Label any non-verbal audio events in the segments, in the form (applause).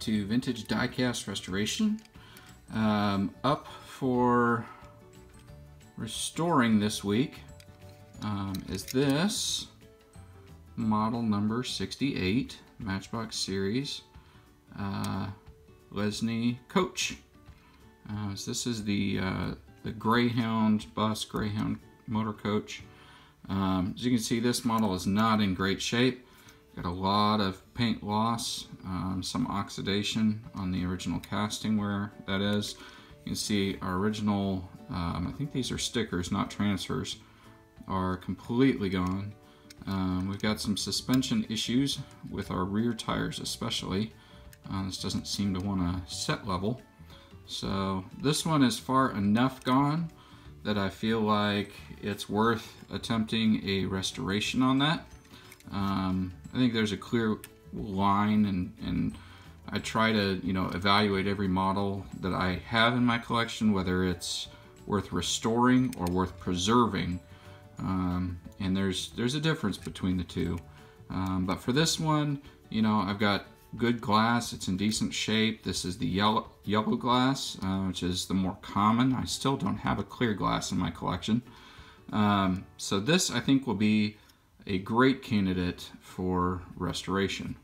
to Vintage Diecast Restoration. Um, up for restoring this week um, is this model number 68 Matchbox Series uh, Lesney Coach. Uh, so this is the uh, the Greyhound bus Greyhound motor coach. Um, as you can see, this model is not in great shape. Got a lot of paint loss, um, some oxidation on the original casting where that is. You can see our original, um, I think these are stickers, not transfers, are completely gone. Um, we've got some suspension issues with our rear tires especially. Uh, this doesn't seem to want to set level. So this one is far enough gone that I feel like it's worth attempting a restoration on that. Um, I think there's a clear line and, and I try to, you know, evaluate every model that I have in my collection, whether it's worth restoring or worth preserving. Um, and there's there's a difference between the two. Um, but for this one, you know, I've got good glass. It's in decent shape. This is the yellow, yellow glass, uh, which is the more common. I still don't have a clear glass in my collection. Um, so this, I think, will be a great candidate for restoration.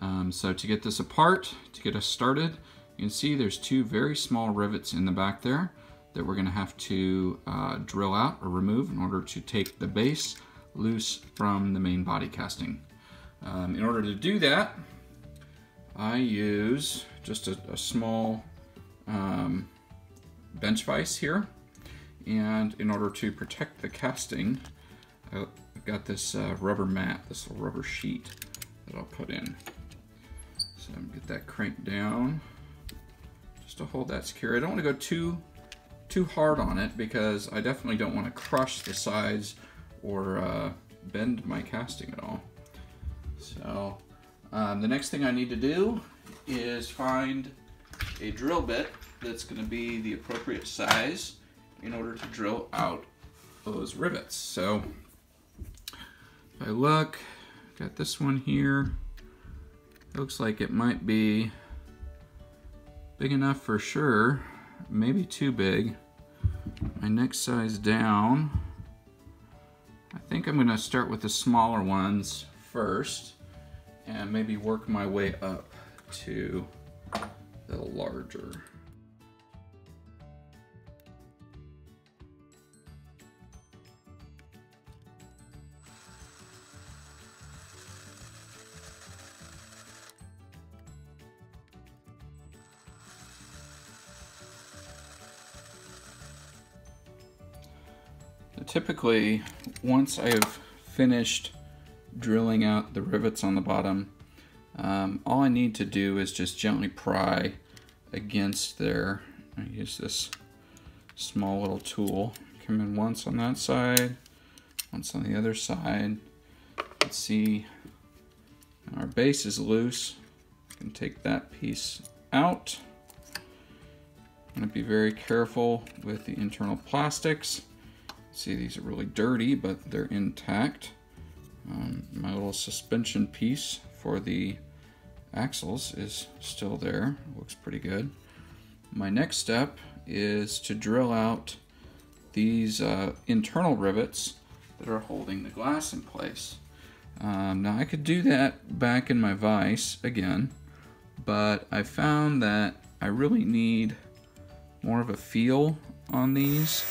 Um, so to get this apart, to get us started, you can see there's two very small rivets in the back there that we're going to have to uh, drill out or remove in order to take the base loose from the main body casting. Um, in order to do that, I use just a, a small um, bench vise here. And in order to protect the casting, I've got this uh, rubber mat, this little rubber sheet that I'll put in. So I'm get that cranked down just to hold that secure. I don't want to go too too hard on it because I definitely don't want to crush the sides or uh, bend my casting at all. So um, the next thing I need to do is find a drill bit that's going to be the appropriate size in order to drill out those rivets. So I look, got this one here. Looks like it might be big enough for sure, maybe too big. My next size down, I think I'm gonna start with the smaller ones first and maybe work my way up to the larger. Typically, once I've finished drilling out the rivets on the bottom, um, all I need to do is just gently pry against there. I use this small little tool. Come in once on that side, once on the other side. Let's see, our base is loose. I can take that piece out. I'm gonna be very careful with the internal plastics. See, these are really dirty, but they're intact. Um, my little suspension piece for the axles is still there. Looks pretty good. My next step is to drill out these uh, internal rivets that are holding the glass in place. Um, now I could do that back in my vise again, but I found that I really need more of a feel on these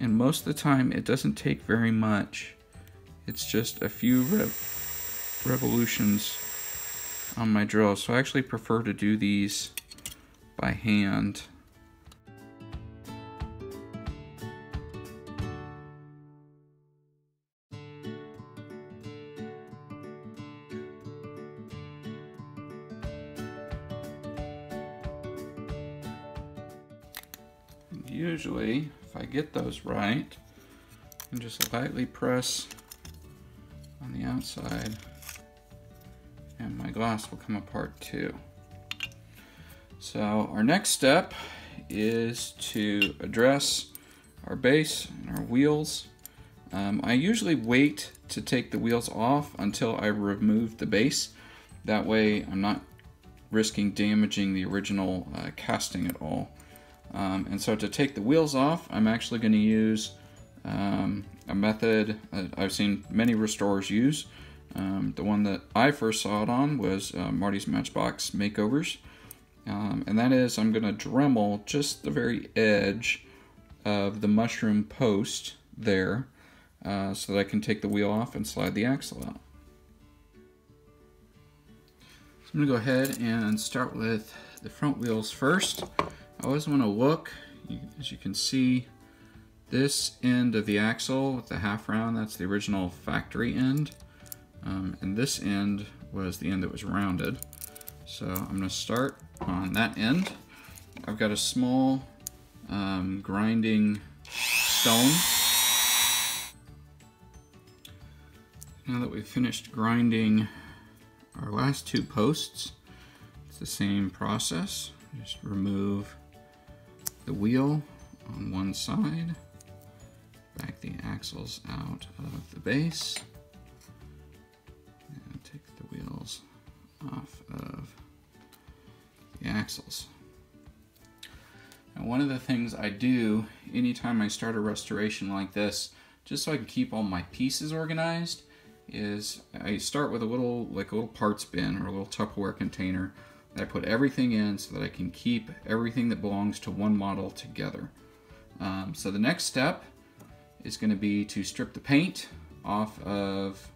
and most of the time it doesn't take very much. It's just a few rev revolutions on my drill. So I actually prefer to do these by hand. Those right, and just lightly press on the outside and my glass will come apart too. So our next step is to address our base and our wheels. Um, I usually wait to take the wheels off until I remove the base. That way I'm not risking damaging the original uh, casting at all. Um, and so to take the wheels off, I'm actually going to use um, a method I've seen many restorers use. Um, the one that I first saw it on was uh, Marty's Matchbox Makeovers. Um, and that is I'm going to Dremel just the very edge of the mushroom post there uh, so that I can take the wheel off and slide the axle out. So I'm going to go ahead and start with the front wheels first. I always want to look, as you can see, this end of the axle with the half round, that's the original factory end. Um, and this end was the end that was rounded. So I'm going to start on that end. I've got a small um, grinding stone. Now that we've finished grinding our last two posts, it's the same process. Just remove the wheel on one side, back the axles out of the base, and take the wheels off of the axles. And one of the things I do anytime I start a restoration like this, just so I can keep all my pieces organized, is I start with a little like a little parts bin or a little Tupperware container I put everything in so that I can keep everything that belongs to one model together. Um, so the next step is going to be to strip the paint off of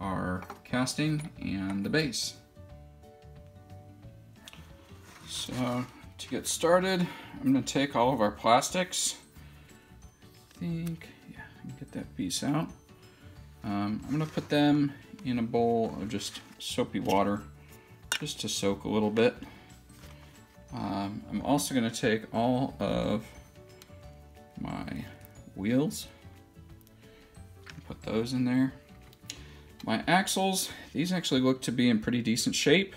our casting and the base. So to get started, I'm going to take all of our plastics. I think, yeah, I can get that piece out. Um, I'm going to put them in a bowl of just soapy water just to soak a little bit. Um, I'm also going to take all of my wheels, put those in there. My axles, these actually look to be in pretty decent shape.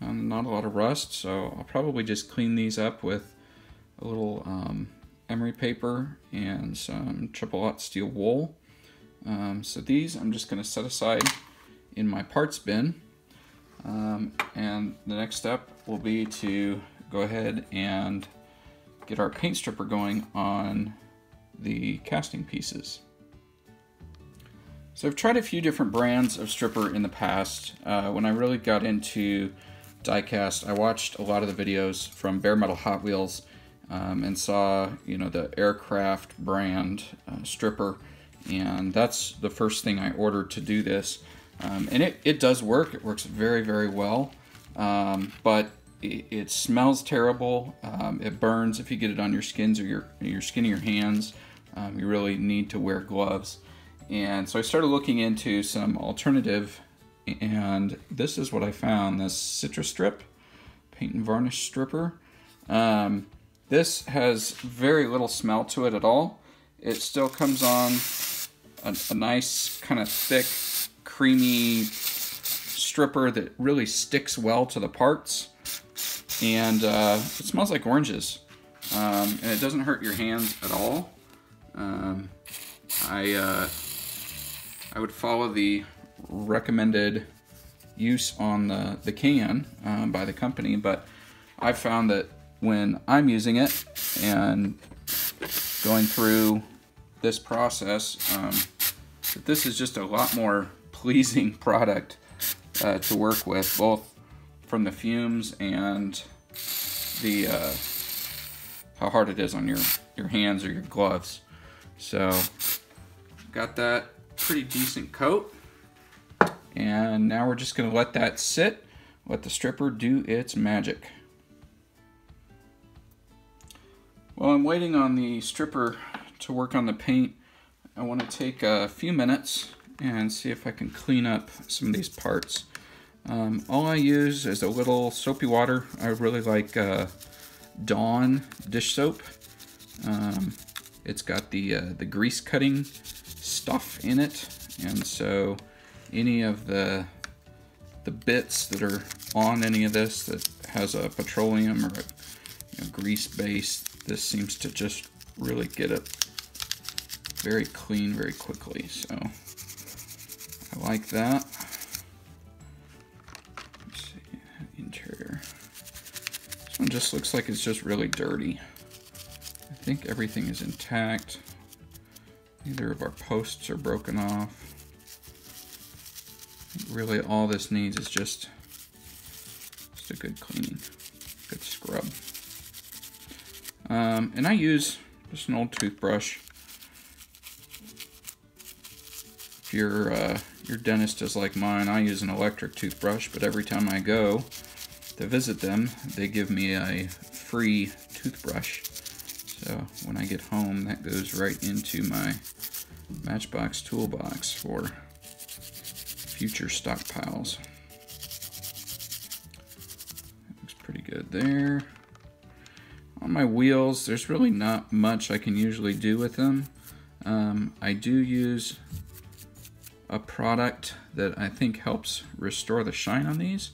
Um, not a lot of rust, so I'll probably just clean these up with a little um, emery paper and some triple aught steel wool. Um, so these I'm just going to set aside in my parts bin. Um, and the next step will be to go ahead and get our paint stripper going on the casting pieces. So I've tried a few different brands of stripper in the past. Uh, when I really got into diecast, I watched a lot of the videos from Bare Metal Hot Wheels um, and saw, you know, the Aircraft brand uh, stripper, and that's the first thing I ordered to do this. Um, and it, it does work. It works very, very well. Um, but it, it, smells terrible. Um, it burns if you get it on your skins or your, your skin of your hands. Um, you really need to wear gloves. And so I started looking into some alternative, and this is what I found this Citrus Strip paint and varnish stripper. Um, this has very little smell to it at all. It still comes on a, a nice kind of thick creamy stripper that really sticks well to the parts. And uh, it smells like oranges. Um, and it doesn't hurt your hands at all. Um, I, uh, I would follow the recommended use on the, the can um, by the company, but I found that when I'm using it and going through this process, um, that this is just a lot more pleasing (laughs) product uh, to work with, both from the fumes and the uh, how hard it is on your, your hands or your gloves. So got that pretty decent coat. And now we're just gonna let that sit, let the stripper do its magic. While I'm waiting on the stripper to work on the paint, I wanna take a few minutes and see if I can clean up some of these parts. Um, all I use is a little soapy water. I really like uh, Dawn dish soap. Um, it's got the, uh, the grease cutting stuff in it, and so any of the, the bits that are on any of this that has a petroleum or a you know, grease base, this seems to just really get it very clean very quickly. So I like that. See, interior. This one just looks like it's just really dirty. I think everything is intact. Neither of our posts are broken off. Really all this needs is just, just a good cleaning, good scrub. Um, and I use just an old toothbrush. If your, uh, your dentist is like mine, I use an electric toothbrush, but every time I go to visit them, they give me a free toothbrush. So when I get home, that goes right into my Matchbox toolbox for future stockpiles. looks pretty good there. On my wheels, there's really not much I can usually do with them. Um, I do use a product that I think helps restore the shine on these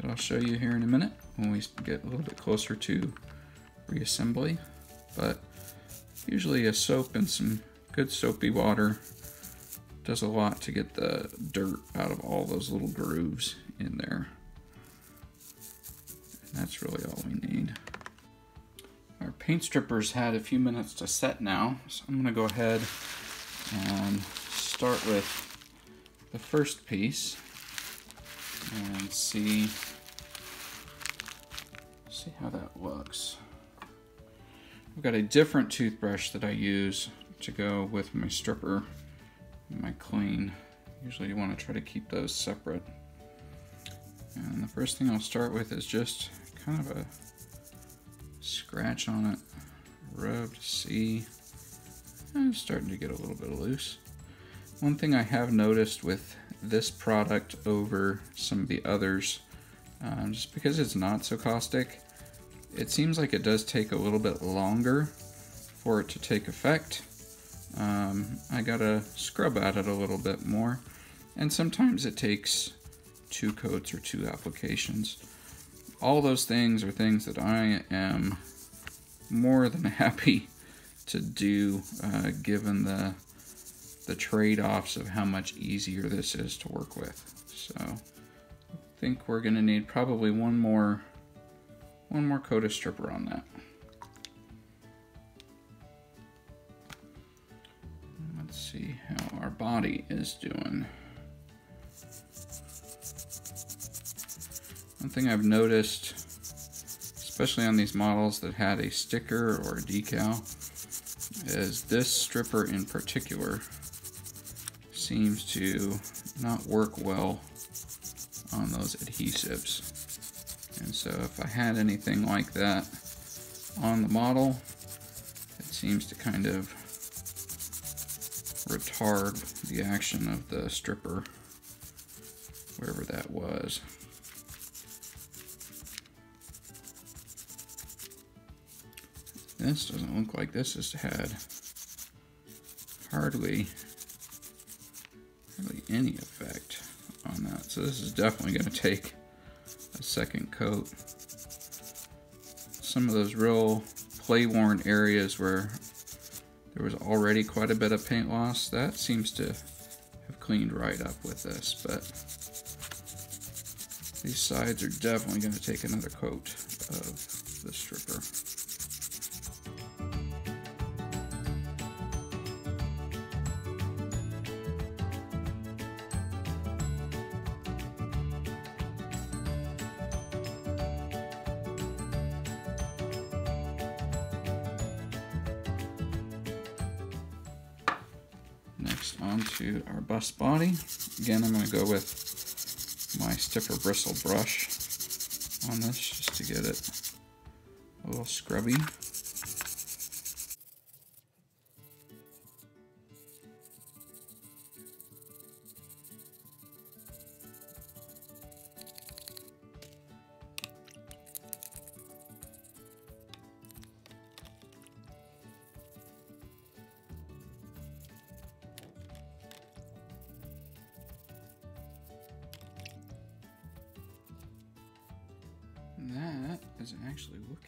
that I'll show you here in a minute when we get a little bit closer to reassembly. But usually a soap and some good soapy water does a lot to get the dirt out of all those little grooves in there. And that's really all we need. Our paint strippers had a few minutes to set now, so I'm gonna go ahead and start with the first piece and see see how that looks. I've got a different toothbrush that I use to go with my stripper and my clean. Usually you want to try to keep those separate. And the first thing I'll start with is just kind of a scratch on it, rub to see. I'm starting to get a little bit loose. One thing I have noticed with this product over some of the others, um, just because it's not so caustic, it seems like it does take a little bit longer for it to take effect. Um, I gotta scrub at it a little bit more, and sometimes it takes two coats or two applications. All those things are things that I am more than (laughs) happy to do, uh, given the the trade-offs of how much easier this is to work with. So I think we're gonna need probably one more one more coat of stripper on that. Let's see how our body is doing. One thing I've noticed, especially on these models that had a sticker or a decal, is this stripper in particular seems to not work well on those adhesives. And so if I had anything like that on the model, it seems to kind of retard the action of the stripper, wherever that was. This doesn't look like this has had hardly, hardly any effect on that. So this is definitely going to take a second coat. Some of those real play-worn areas where there was already quite a bit of paint loss, that seems to have cleaned right up with this, but these sides are definitely going to take another coat of the stripper. Onto our bus body. Again, I'm going to go with my stiffer bristle brush on this just to get it a little scrubby.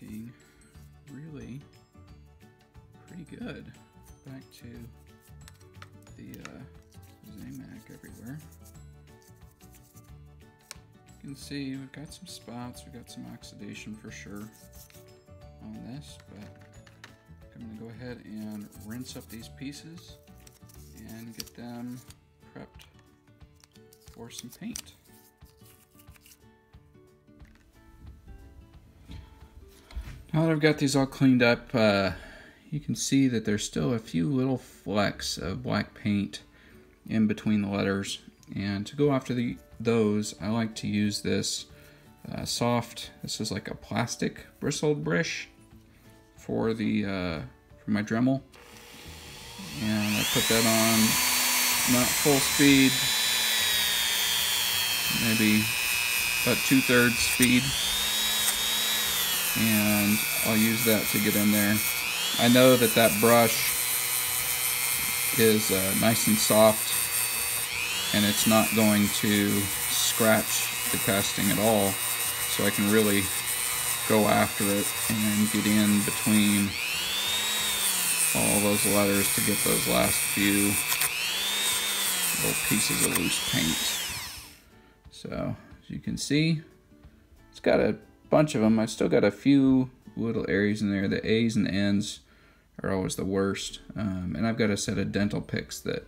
Looking really pretty good. Back to the uh, Zamac everywhere. You can see we've got some spots, we've got some oxidation for sure on this, but I'm gonna go ahead and rinse up these pieces and get them prepped for some paint. Now that I've got these all cleaned up, uh, you can see that there's still a few little flecks of black paint in between the letters. And to go after the, those, I like to use this uh, soft, this is like a plastic bristled brush for the uh, for my Dremel. And I put that on not full speed, maybe about two-thirds speed and I'll use that to get in there. I know that that brush is uh, nice and soft and it's not going to scratch the casting at all so I can really go after it and get in between all those letters to get those last few little pieces of loose paint. So as you can see it's got a bunch of them. I still got a few little areas in there. The A's and N's are always the worst. Um, and I've got a set of dental picks that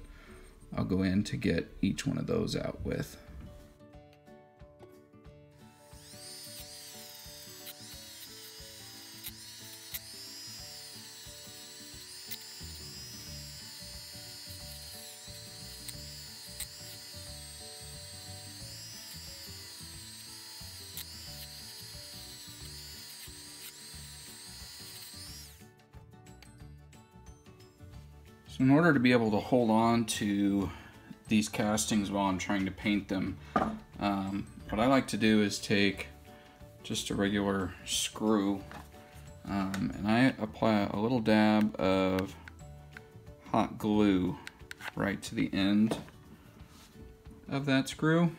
I'll go in to get each one of those out with. Order to be able to hold on to these castings while I'm trying to paint them, um, what I like to do is take just a regular screw um, and I apply a little dab of hot glue right to the end of that screw.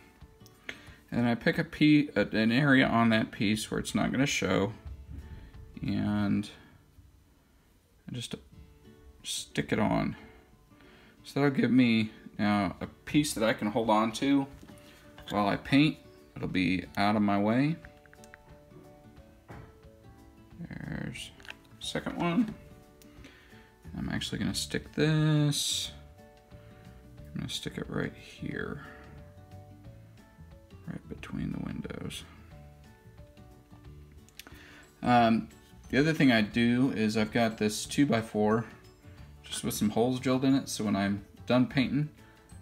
And I pick a piece, an area on that piece where it's not going to show, and I just stick it on. So that'll give me now a piece that I can hold on to while I paint. It'll be out of my way. There's second one. I'm actually gonna stick this. I'm gonna stick it right here, right between the windows. Um, the other thing I do is I've got this 2x4 just with some holes drilled in it so when I'm done painting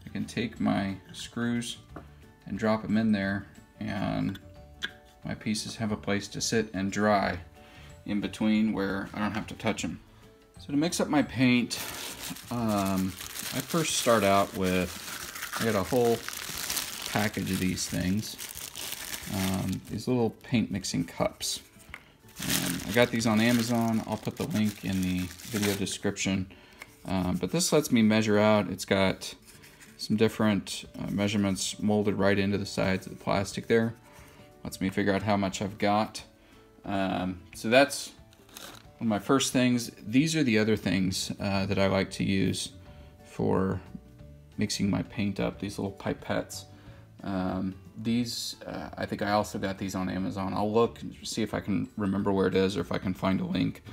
I can take my screws and drop them in there and my pieces have a place to sit and dry in between where I don't have to touch them. So to mix up my paint, um, I first start out with, I got a whole package of these things, um, these little paint mixing cups. And I got these on Amazon. I'll put the link in the video description. Um, but this lets me measure out. It's got some different uh, measurements molded right into the sides of the plastic there. Lets me figure out how much I've got. Um, so that's one of my first things. These are the other things uh, that I like to use for mixing my paint up, these little pipettes. Um, these, uh, I think I also got these on Amazon. I'll look and see if I can remember where it is or if I can find a link.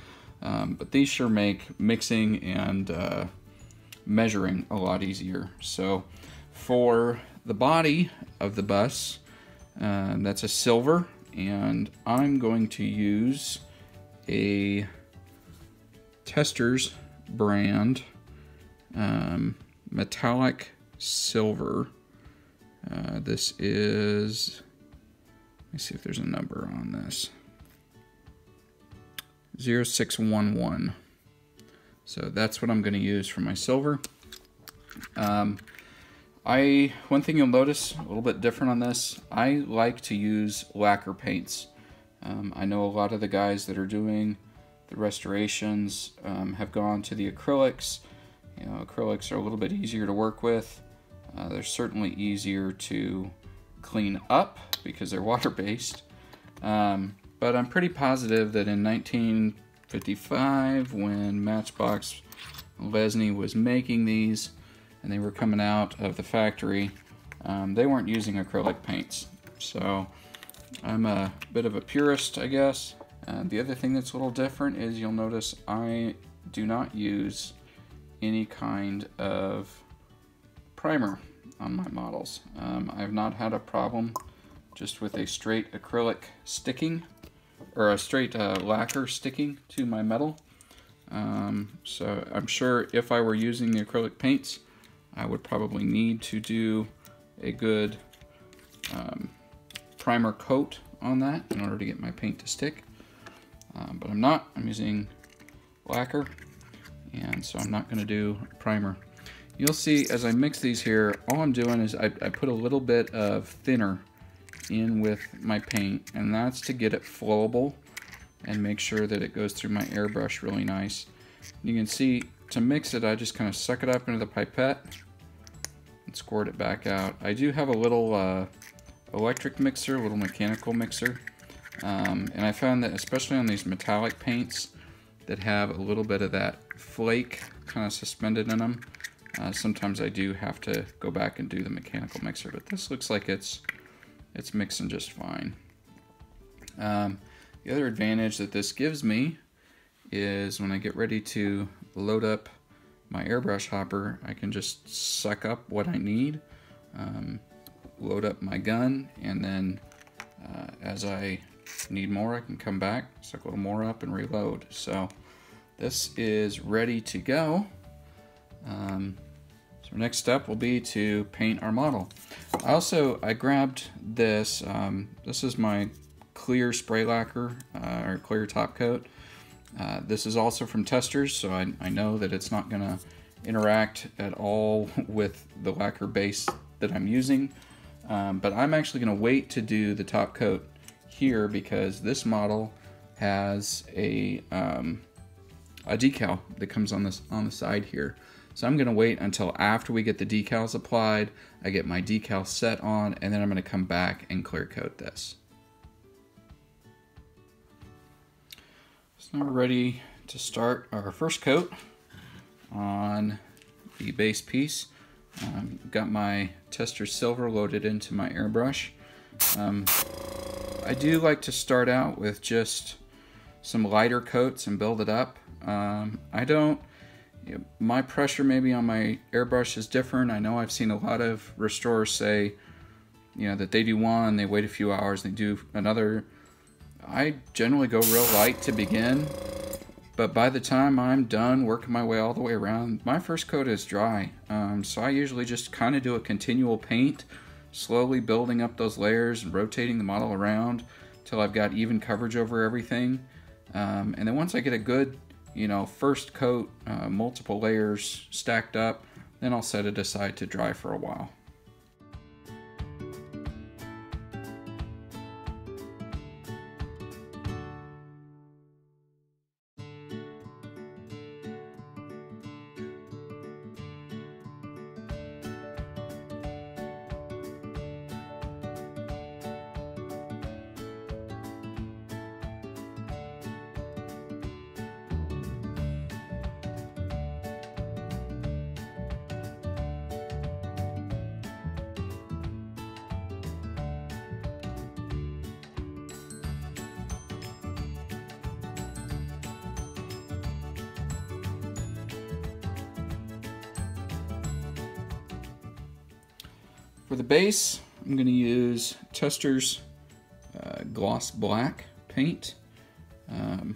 Um, but these sure make mixing and uh, measuring a lot easier. So for the body of the bus, uh, that's a silver, and I'm going to use a Testors brand um, metallic silver. Uh, this is, let me see if there's a number on this. 0611. So that's what I'm going to use for my silver. Um, I One thing you'll notice a little bit different on this, I like to use lacquer paints. Um, I know a lot of the guys that are doing the restorations um, have gone to the acrylics. You know, acrylics are a little bit easier to work with. Uh, they're certainly easier to clean up because they're (laughs) water-based. Um, but I'm pretty positive that in 1955, when Matchbox Lesney was making these, and they were coming out of the factory, um, they weren't using acrylic paints. So I'm a bit of a purist, I guess. Uh, the other thing that's a little different is you'll notice I do not use any kind of primer on my models. Um, I've not had a problem just with a straight acrylic sticking or a straight uh, lacquer sticking to my metal. Um, so I'm sure if I were using the acrylic paints, I would probably need to do a good um, primer coat on that in order to get my paint to stick. Um, but I'm not, I'm using lacquer, and so I'm not going to do primer. You'll see as I mix these here, all I'm doing is I, I put a little bit of thinner in with my paint, and that's to get it flowable and make sure that it goes through my airbrush really nice. You can see to mix it, I just kind of suck it up into the pipette and squirt it back out. I do have a little uh, electric mixer, a little mechanical mixer, um, and I found that especially on these metallic paints that have a little bit of that flake kind of suspended in them, uh, sometimes I do have to go back and do the mechanical mixer, but this looks like it's it's mixing just fine. Um, the other advantage that this gives me is when I get ready to load up my airbrush hopper, I can just suck up what I need, um, load up my gun, and then uh, as I need more, I can come back, suck a little more up, and reload. So this is ready to go. Um, so next step will be to paint our model. I also, I grabbed this, um, this is my clear spray lacquer, uh, or clear top coat. Uh, this is also from Testors, so I, I know that it's not going to interact at all (laughs) with the lacquer base that I'm using. Um, but I'm actually going to wait to do the top coat here because this model has a, um, a decal that comes on this on the side here. So I'm going to wait until after we get the decals applied, I get my decal set on, and then I'm going to come back and clear coat this. So now we're ready to start our first coat on the base piece. Um, got my tester silver loaded into my airbrush. Um, I do like to start out with just some lighter coats and build it up. Um, I don't, my pressure maybe on my airbrush is different. I know I've seen a lot of restorers say, you know, that they do one, they wait a few hours, they do another I generally go real light to begin, but by the time I'm done working my way all the way around, my first coat is dry. Um, so I usually just kind of do a continual paint, slowly building up those layers and rotating the model around till I've got even coverage over everything. Um, and then once I get a good, you know, first coat, uh, multiple layers stacked up, then I'll set it aside to dry for a while. Base, I'm going to use Testors uh, Gloss Black paint. Um,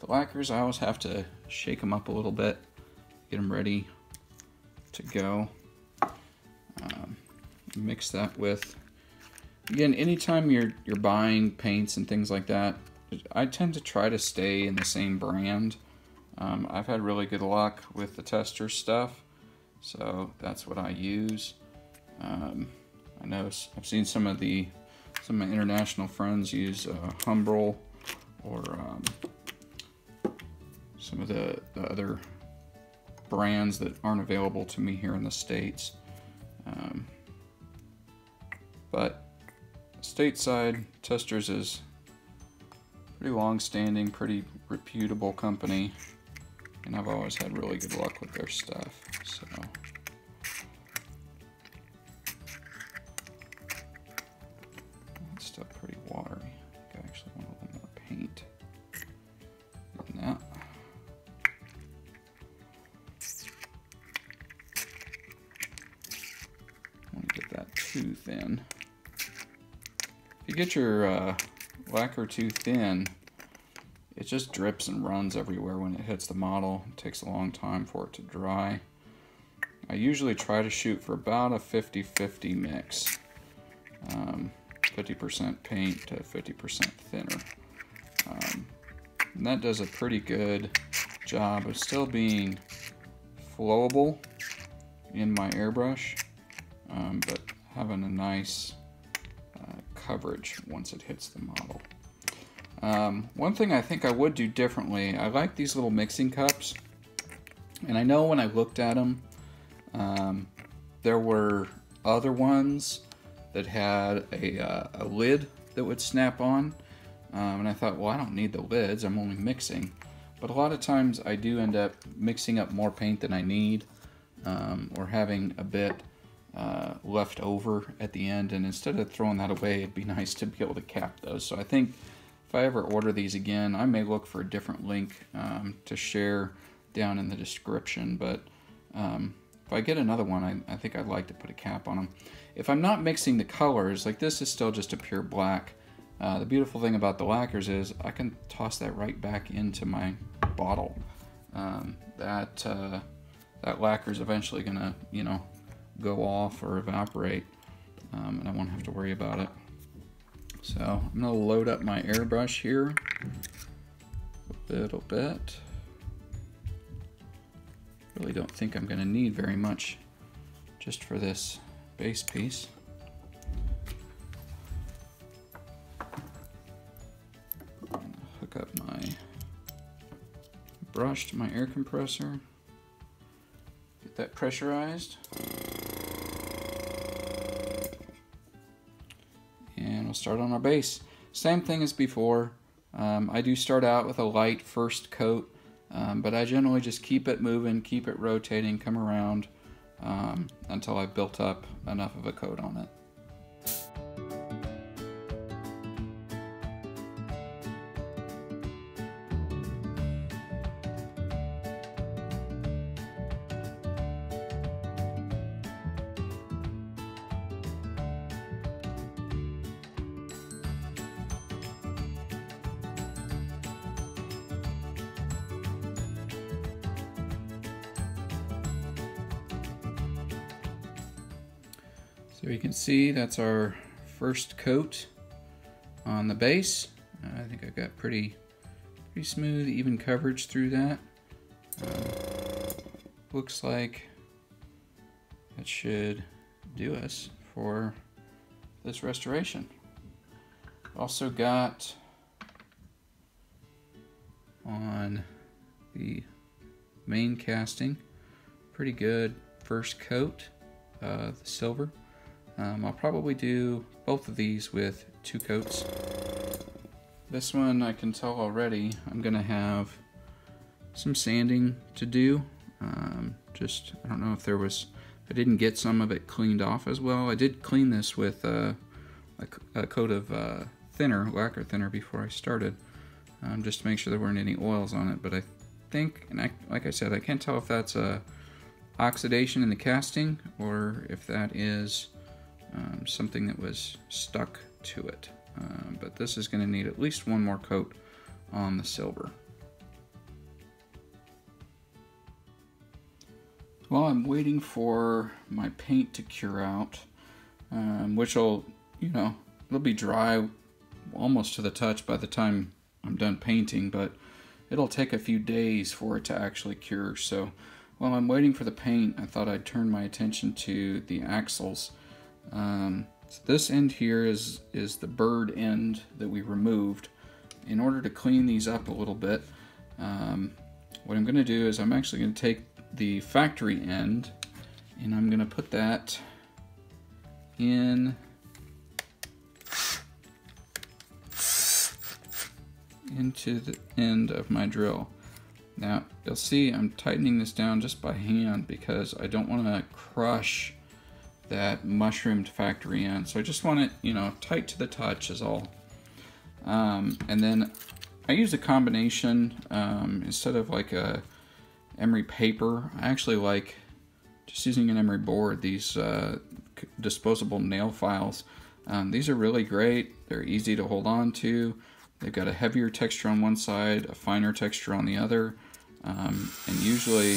the lacquers, I always have to shake them up a little bit, get them ready to go. Um, mix that with, again, anytime you're, you're buying paints and things like that, I tend to try to stay in the same brand. Um, I've had really good luck with the tester stuff, so that's what I use. Um, I know I've seen some of the some of my international friends use uh, Humbrol or um, some of the, the, other brands that aren't available to me here in the States. Um, but stateside, Testors is pretty long-standing, pretty reputable company, and I've always had really good luck with their stuff. So. I actually want a little more paint than that. Want to get that too thin. If you get your uh, lacquer too thin, it just drips and runs everywhere when it hits the model. It takes a long time for it to dry. I usually try to shoot for about a 50-50 mix. 50% um, paint to 50% thinner. Um, and that does a pretty good job of still being flowable in my airbrush, um, but having a nice uh, coverage once it hits the model. Um, one thing I think I would do differently, I like these little mixing cups. And I know when I looked at them, um, there were other ones that had a, uh, a lid that would snap on. Um, and I thought, well, I don't need the lids, I'm only mixing. But a lot of times I do end up mixing up more paint than I need um, or having a bit uh, left over at the end. And instead of throwing that away, it'd be (laughs) nice to be able to cap those. So I think if I ever order these again, I may look for a different link um, to share down in the description. But um, if I get another one, I, I, think I'd like to put a cap on them. If I'm not mixing the colors, like this is still just a pure black. Uh, the beautiful thing about the lacquers is I can toss that right back into my bottle. Um, that uh, that lacquer is eventually gonna, you know, go off or evaporate, um, and I won't have to worry about it. So I'm gonna load up my airbrush here a little bit. Really don't think I'm gonna need very much just for this base piece. Hook up my brush to my air compressor. Get that pressurized. And we'll start on our base. Same thing as before. Um, I do start out with a light first coat, um, but I generally just keep it moving, keep it rotating, come around um, until I've built up enough of a coat on it. So you can see that's our first coat on the base. I think I got pretty pretty smooth, even coverage through that. Uh, looks like that should do us for this restoration. Also got on the main casting pretty good first coat, uh, the silver. Um, I'll probably do both of these with two coats. This one I can tell already I'm gonna have some sanding to do. Um, just, I don't know if there was, I didn't get some of it cleaned off as well. I did clean this with uh, a, a, coat of uh, thinner, lacquer thinner before I started, um, just to make sure there weren't any oils on it. But I think, and I, like I said, I can't tell if that's a oxidation in the casting or if that is um, something that was stuck to it. Uh, but this is going to need at least one more coat on the silver. While I'm waiting for my paint to cure out, um, which will, you know, it'll be dry almost to the touch by the time I'm done painting, but it'll take a few days for it to actually cure. So while I'm waiting for the paint, I thought I'd turn my attention to the axles. Um, so this end here is, is the bird end that we removed. In order to clean these up a little bit, um, what I'm going to do is I'm actually going to take the factory end and I'm going to put that in into the end of my drill. Now, you'll see I'm tightening this down just by hand because I don't want to crush that mushroomed factory in. So I just want it, you know, tight to the touch is all. Um, and then I use a combination um, instead of like a emery paper. I actually like just using an emery board. These uh, disposable nail files. Um, these are really great. They're easy to hold on to. They've got a heavier texture on one side, a finer texture on the other, um, and usually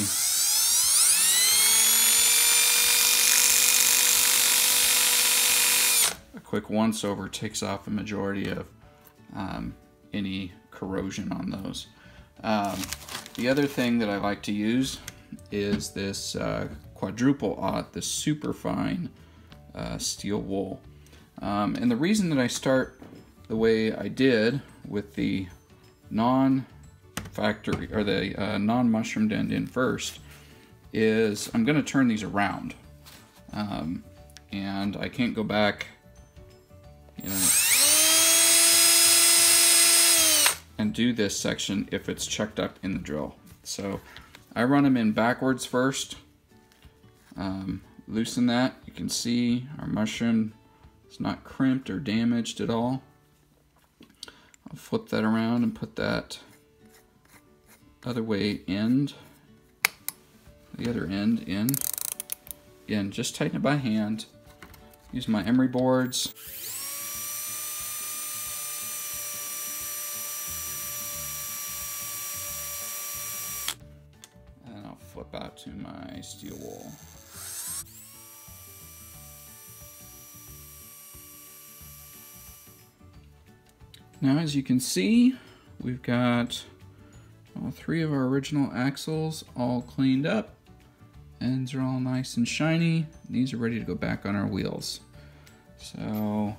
a quick once over takes off a majority of um, any corrosion on those. Um, the other thing that I like to use is this uh, quadruple aught, the super fine uh, steel wool. Um, and the reason that I start the way I did with the non-factory or the uh, non-mushroomed end in first is I'm going to turn these around. Um, and I can't go back, you know, and do this section if it's checked up in the drill. So I run them in backwards first. Um, loosen that. You can see our mushroom is not crimped or damaged at all. I'll flip that around and put that other way end, the other end in. Again, just tighten it by hand. Use my emery boards. To my steel wool. Now as you can see, we've got all three of our original axles all cleaned up. Ends are all nice and shiny. These are ready to go back on our wheels. So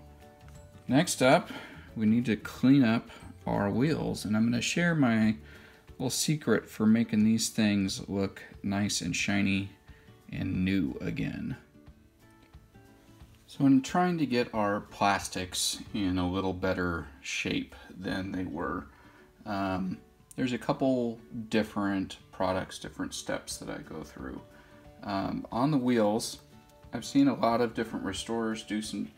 next up, we need to clean up our wheels and I'm gonna share my little secret for making these things look nice and shiny and new again. So in trying to get our plastics in a little better shape than they were, um, there's a couple different products, different steps that I go through. Um, on the wheels, I've seen a lot of different restorers do some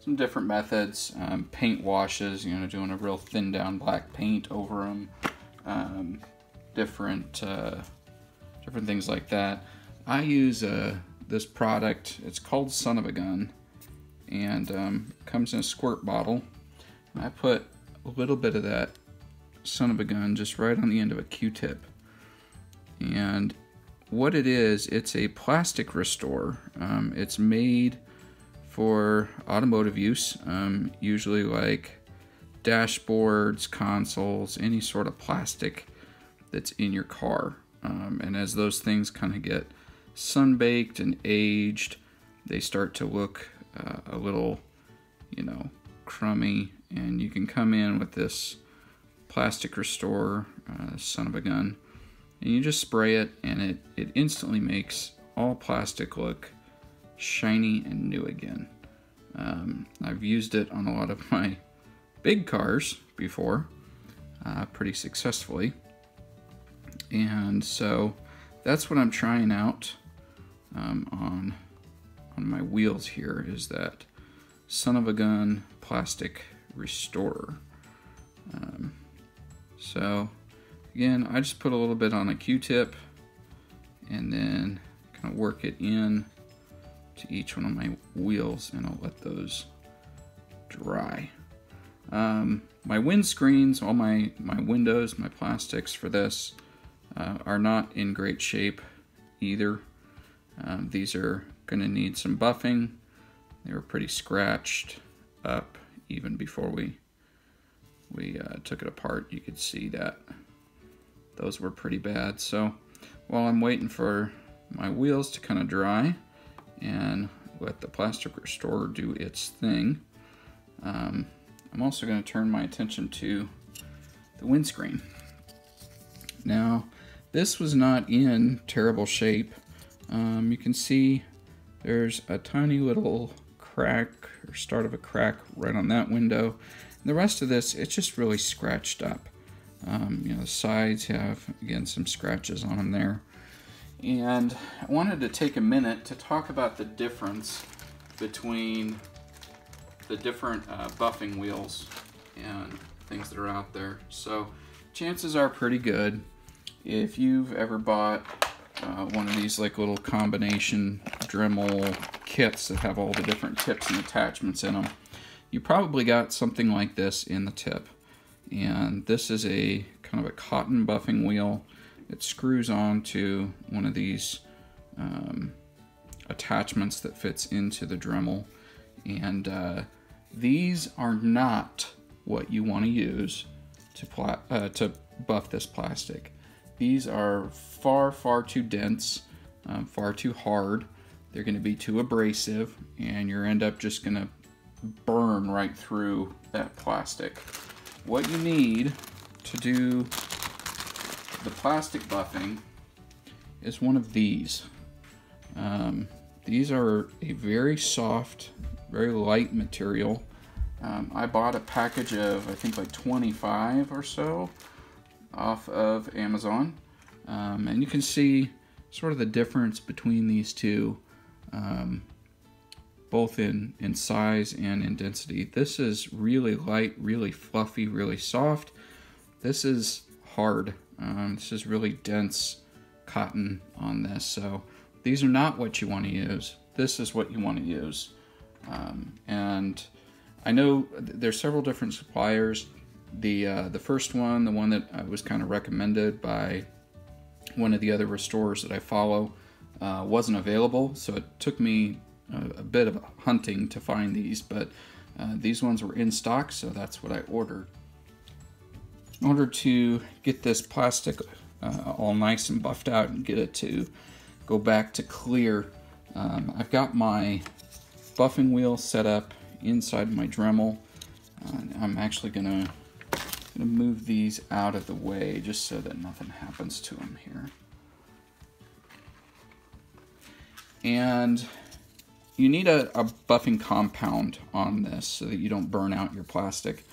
some different methods, um, paint washes, you know, doing a real thin down black paint over them, um, different uh, different things like that. I use uh, this product. It's called Son of a Gun and um, comes in a squirt bottle. I put a little bit of that son of a gun just right on the end of a Q-tip. And what it is, it's a plastic restore. Um, it's made for automotive use, um, usually like dashboards, consoles, any sort of plastic that's in your car. Um, and as those things kind of get sunbaked and aged, they start to look uh, a little, you know, crummy, and you can come in with this plastic restore, uh, son of a gun, and you just spray it, and it, it instantly makes all plastic look shiny and new again. Um, I've used it on a lot of (laughs) my big cars before, uh, pretty successfully. And so that's what I'm trying out um, on on my wheels here is that son of a gun plastic restorer. Um, so again, I just put a little bit on a Q-tip and then kind of work it in to each one of my wheels and I'll let those dry. Um, my windscreens, all my, my windows, my plastics for this uh, are not in great shape either. Um, these are going to need some buffing. They were pretty scratched up even before we we uh, took it apart. You could see that those were pretty bad. So while I'm waiting for my wheels to kind of dry and let the plastic restorer do its thing, um, I'm also going to turn my attention to the windscreen. Now, this was not in terrible shape. Um, you can see there's a tiny little crack or start of a crack right on that window. And the rest of this, it's just really scratched up. Um, you know, the sides have, again, some scratches on them there. And I wanted to take a minute to talk about the difference between the different uh, buffing wheels and things that are out there. So chances are pretty good if you've ever bought uh, one of these like little combination Dremel kits that have all the different tips and attachments in them, you probably got something like this in the tip. And this is a kind of a cotton buffing wheel. It screws on to one of these um, attachments that fits into the Dremel. And uh, these are not what you want to use to, uh, to buff this plastic. These are far, far too dense, um, far too hard. They're going to be too abrasive, and you're end up just going to burn right through that plastic. What you need to do the plastic buffing is one of these. Um, these are a very soft, very light material. Um, I bought a package of, I think like 25 or so off of Amazon. Um, and you can see sort of the difference between these two, um, both in, in size and in density. This is really light, really fluffy, really soft. This is hard. Um, this is really dense cotton on this. So these are not what you want to use. This is what you want to use. Um, and I know there's several different suppliers. The uh, the first one, the one that was kind of recommended by one of the other restorers that I follow, uh, wasn't available. So it took me a, a, bit of hunting to find these, but uh, these ones were in stock, so that's what I ordered. In order to get this plastic uh, all nice and buffed out and get it to go back to clear, um, I've got my buffing wheel set up inside my Dremel. Uh, I'm actually gonna, gonna move these out of the way just so that nothing happens to them here. And you need a, a buffing compound on this so that you don't burn out your plastic.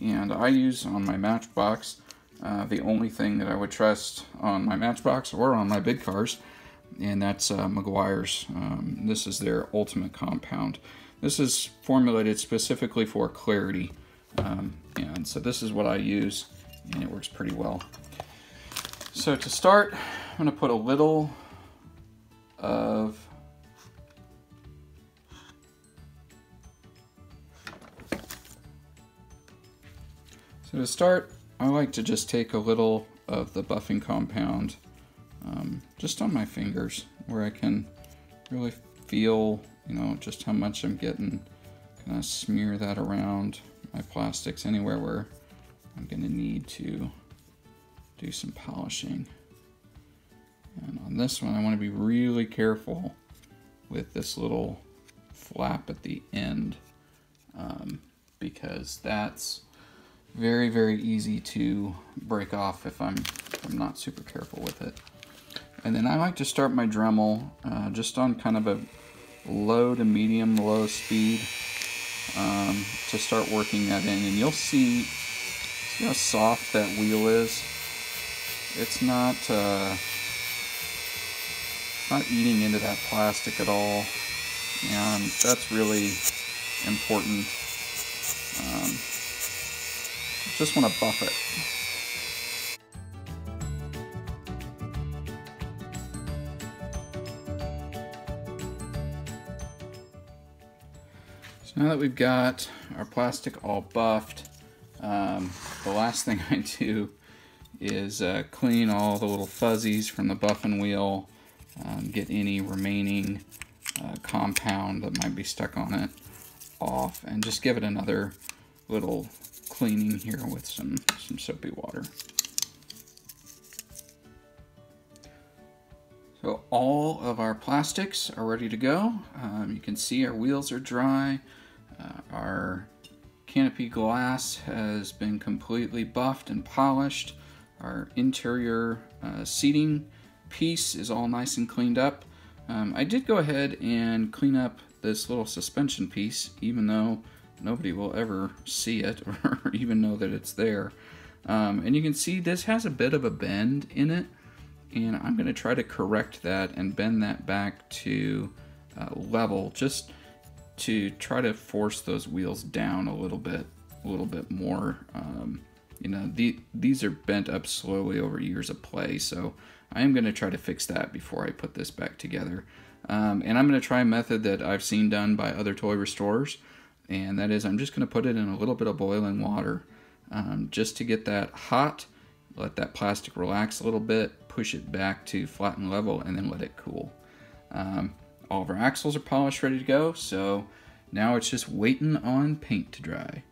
And I use on my Matchbox uh, the only thing that I would trust on my Matchbox or on my big cars, and that's uh, Meguiar's. Um, this is their ultimate compound. This is formulated specifically for clarity, um, and so this is what I use, and it works pretty well. So to start, I'm going to put a little of So to start, I like to just take a little of the buffing compound um, just on my fingers where I can really feel you know, just how much I'm getting. Kind of smear that around my plastics anywhere where I'm going to need to do some polishing. And on this one, I want to be really careful with this little flap at the end um, because that's very, very easy to break off if I'm, if I'm not super careful with it. And then I like to start my Dremel uh, just on kind of a low to medium low speed um, to start working that in. And you'll see, see how soft that wheel is. It's not uh, not eating into that plastic at all. And that's really important. Um, just want to buff it now that we've got our plastic all buffed, um, the last thing (laughs) I do is uh, clean all the little fuzzies from the buffing wheel, um, get any remaining uh, compound that might be stuck on it off, and just give it another little cleaning here with some, some soapy water. So all of our plastics are ready to go. Um, you can see our wheels are dry. Uh, our canopy glass has been completely buffed and polished. Our interior uh, seating piece is all nice and cleaned up. Um, I did go ahead and clean up this little suspension piece, even though nobody will ever see it (laughs) or even know that it's there. Um, and you can see this has a bit of a bend in it, and I'm going to try to correct that and bend that back to uh, level. Just to try to force those wheels down a little bit, a little bit more. Um, you know, the, these are bent up slowly over years of play, so I am going to try to fix that before I put this back together. Um, and I'm going to try a method that I've seen done by other toy restorers, and that is I'm just going to put it in a little bit of boiling water um, just to get that hot, let that plastic relax a little bit, push it back to flat and level, and then let it cool. Um, all of our axles are polished, ready to go, so now it's just waiting on paint to dry.